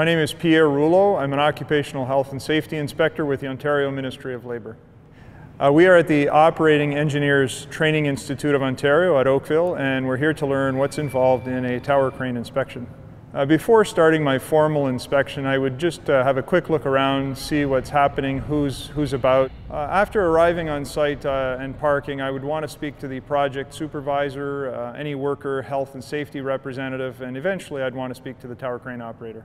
My name is Pierre Rouleau. I'm an occupational health and safety inspector with the Ontario Ministry of Labour. Uh, we are at the Operating Engineers Training Institute of Ontario at Oakville, and we're here to learn what's involved in a tower crane inspection. Uh, before starting my formal inspection, I would just uh, have a quick look around, see what's happening, who's, who's about. Uh, after arriving on site uh, and parking, I would want to speak to the project supervisor, uh, any worker, health and safety representative, and eventually I'd want to speak to the tower crane operator.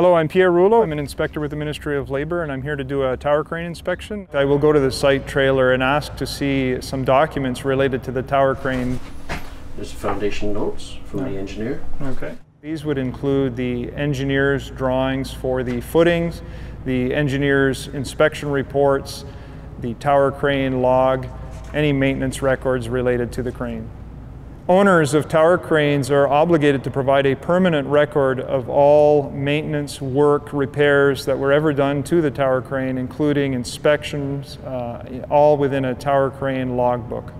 Hello, I'm Pierre Rouleau. I'm an inspector with the Ministry of Labour and I'm here to do a tower crane inspection. I will go to the site trailer and ask to see some documents related to the tower crane there's foundation notes from the engineer. Okay. These would include the engineer's drawings for the footings, the engineer's inspection reports, the tower crane log, any maintenance records related to the crane. Owners of tower cranes are obligated to provide a permanent record of all maintenance, work, repairs that were ever done to the tower crane, including inspections, uh, all within a tower crane logbook.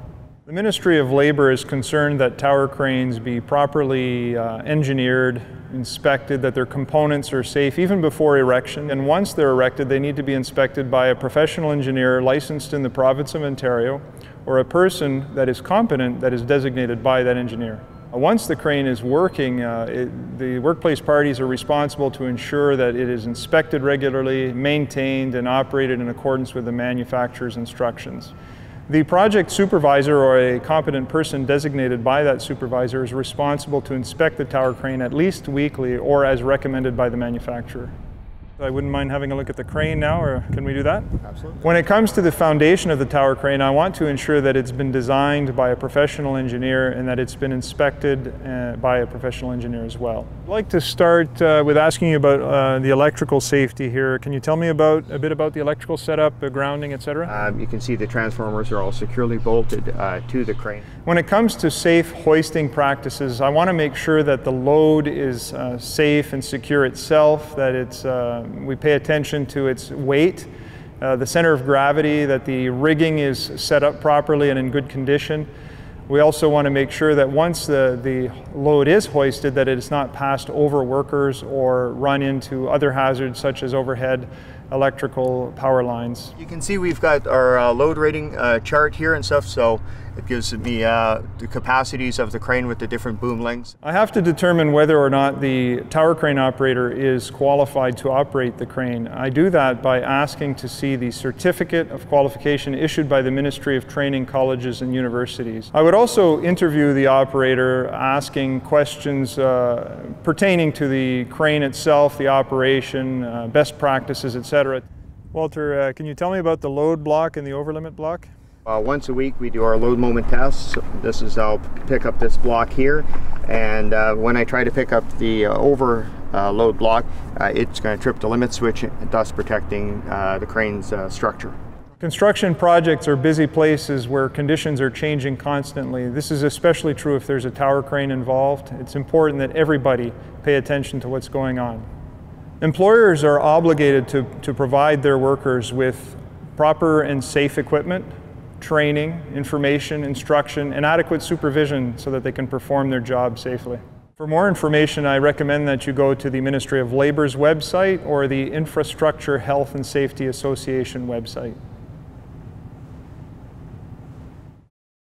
The Ministry of Labour is concerned that tower cranes be properly uh, engineered, inspected, that their components are safe even before erection. And once they're erected, they need to be inspected by a professional engineer licensed in the province of Ontario or a person that is competent that is designated by that engineer. Once the crane is working, uh, it, the workplace parties are responsible to ensure that it is inspected regularly, maintained, and operated in accordance with the manufacturer's instructions. The project supervisor or a competent person designated by that supervisor is responsible to inspect the tower crane at least weekly or as recommended by the manufacturer. I wouldn't mind having a look at the crane now, or can we do that? Absolutely. When it comes to the foundation of the tower crane, I want to ensure that it's been designed by a professional engineer and that it's been inspected uh, by a professional engineer as well. I'd like to start uh, with asking you about uh, the electrical safety here. Can you tell me about a bit about the electrical setup, the grounding, etc.? Um, you can see the transformers are all securely bolted uh, to the crane. When it comes to safe hoisting practices, I want to make sure that the load is uh, safe and secure itself, that it's uh, we pay attention to its weight, uh, the center of gravity, that the rigging is set up properly and in good condition. We also want to make sure that once the, the load is hoisted that it is not passed over workers or run into other hazards such as overhead electrical power lines. You can see we've got our uh, load rating uh, chart here and stuff, so it gives me uh, the capacities of the crane with the different boom lengths. I have to determine whether or not the tower crane operator is qualified to operate the crane. I do that by asking to see the certificate of qualification issued by the Ministry of Training Colleges and Universities. I would also interview the operator asking questions uh, pertaining to the crane itself, the operation, uh, best practices, etc. Walter, uh, can you tell me about the load block and the overlimit block? Uh, once a week we do our load moment tests. This is I'll pick up this block here and uh, when I try to pick up the uh, over uh, load block uh, it's going to trip the limit switch thus protecting uh, the crane's structure. Construction projects are busy places where conditions are changing constantly. This is especially true if there's a tower crane involved. It's important that everybody pay attention to what's going on. Employers are obligated to, to provide their workers with proper and safe equipment training, information, instruction, and adequate supervision so that they can perform their job safely. For more information, I recommend that you go to the Ministry of Labor's website or the Infrastructure Health and Safety Association website.